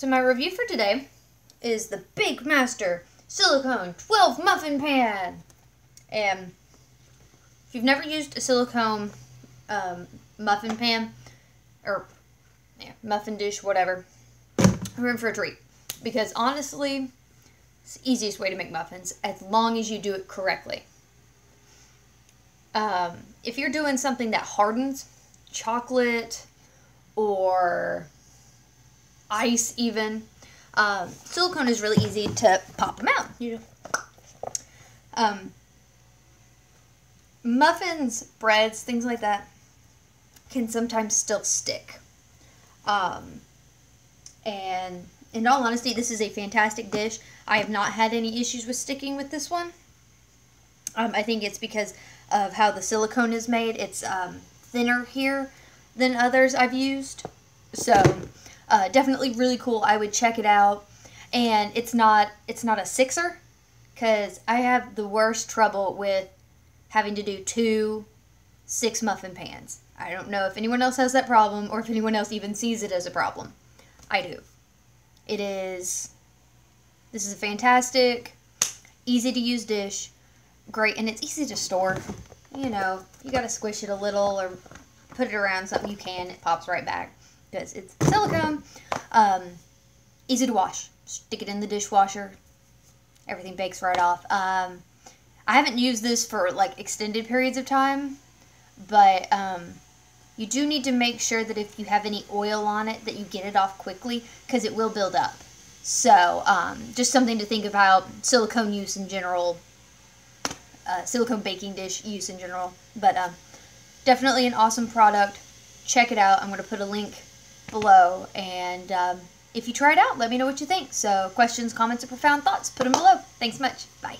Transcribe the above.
So my review for today is the BakeMaster Silicone 12 Muffin Pan. And if you've never used a silicone um, muffin pan, or yeah, muffin dish, whatever, in for a treat. Because honestly, it's the easiest way to make muffins as long as you do it correctly. Um, if you're doing something that hardens, chocolate or ice even. Um, silicone is really easy to pop them out. You um, muffins, breads, things like that can sometimes still stick. Um, and in all honesty, this is a fantastic dish. I have not had any issues with sticking with this one. Um, I think it's because of how the silicone is made. It's um, thinner here than others I've used. So uh, definitely really cool. I would check it out. And it's not it's not a sixer because I have the worst trouble with having to do two six muffin pans. I don't know if anyone else has that problem or if anyone else even sees it as a problem. I do. It is this is a fantastic, easy to use dish. Great and it's easy to store. You know, you got to squish it a little or put it around something you can, it pops right back because it's silicone. Um, easy to wash. Stick it in the dishwasher. Everything bakes right off. Um, I haven't used this for like extended periods of time, but um, you do need to make sure that if you have any oil on it that you get it off quickly because it will build up. So um, just something to think about. Silicone use in general. Uh, silicone baking dish use in general. But um, definitely an awesome product. Check it out. I'm going to put a link below. And um, if you try it out, let me know what you think. So questions, comments, or profound thoughts, put them below. Thanks much. Bye.